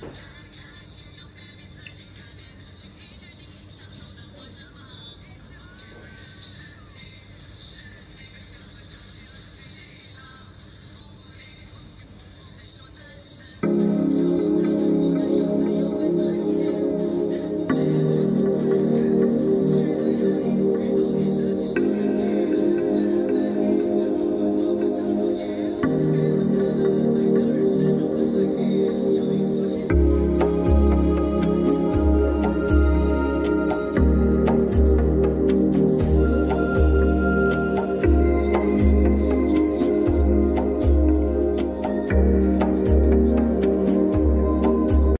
görüşürüz.